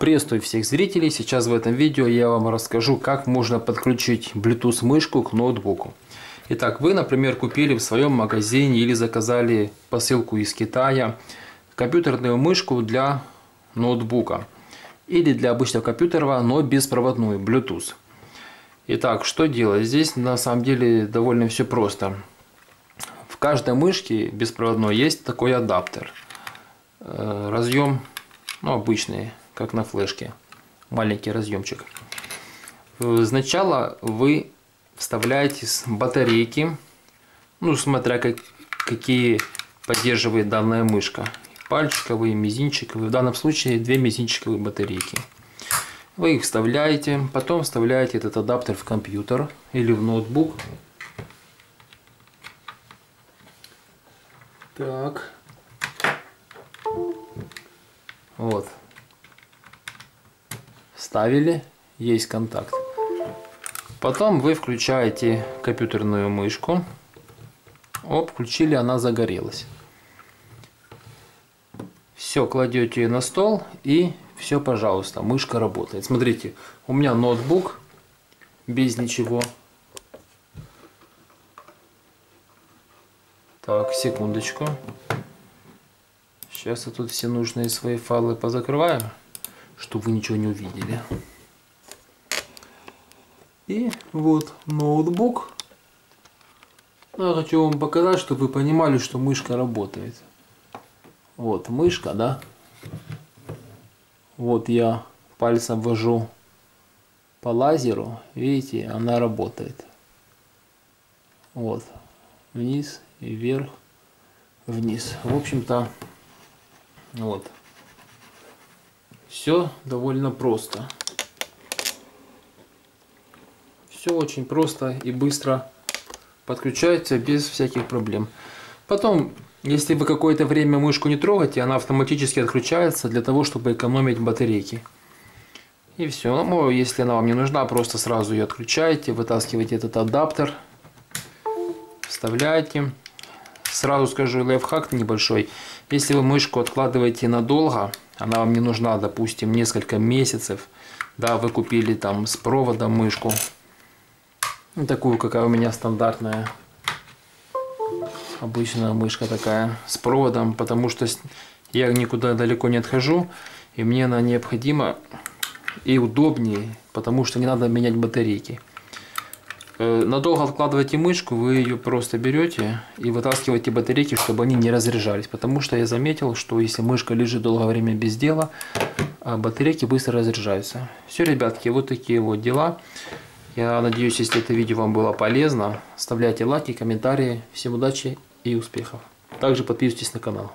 Приветствую всех зрителей. Сейчас в этом видео я вам расскажу, как можно подключить Bluetooth мышку к ноутбуку. Итак, вы, например, купили в своем магазине или заказали посылку из Китая компьютерную мышку для ноутбука или для обычного компьютера, но беспроводную, Bluetooth. Итак, что делать? Здесь на самом деле довольно все просто. В каждой мышке беспроводной есть такой адаптер. Э, разъем, ну обычный, как на флешке. Маленький разъемчик. Э, сначала вы вставляете батарейки, ну смотря как, какие поддерживает данная мышка. Пальчиковые, мизинчиковые. В данном случае две мизинчиковые батарейки. Вы их вставляете, потом вставляете этот адаптер в компьютер или в ноутбук. Так. Вот вставили, есть контакт. Потом вы включаете компьютерную мышку. Оп, включили, она загорелась. Все, кладете ее на стол и все, пожалуйста, мышка работает. Смотрите, у меня ноутбук без ничего. Так, секундочку. Сейчас я тут все нужные свои файлы позакрываю чтобы вы ничего не увидели. И вот ноутбук. Я хочу вам показать, чтобы вы понимали, что мышка работает. Вот мышка, да. Вот я пальцем ввожу по лазеру. Видите, она работает. Вот. Вниз и вверх, вниз. В общем-то, вот. Все довольно просто. Все очень просто и быстро подключается без всяких проблем. Потом, если вы какое-то время мышку не трогаете, она автоматически отключается для того, чтобы экономить батарейки. И все. Ну, если она вам не нужна, просто сразу ее отключаете, вытаскиваете этот адаптер, вставляете. Сразу скажу лайфхак небольшой. Если вы мышку откладываете надолго, она вам не нужна, допустим, несколько месяцев, да, вы купили там с проводом мышку, ну, такую, какая у меня стандартная, обычная мышка такая, с проводом, потому что я никуда далеко не отхожу, и мне она необходима и удобнее, потому что не надо менять батарейки. Э, надолго откладываете мышку, вы ее просто берете и вытаскиваете батарейки, чтобы они не разряжались. Потому что я заметил, что если мышка лежит долгое время без дела, а батарейки быстро разряжаются. Все, ребятки, вот такие вот дела. Я надеюсь, если это видео вам было полезно, оставляйте лайки, комментарии. Всем удачи и успехов. Также подписывайтесь на канал.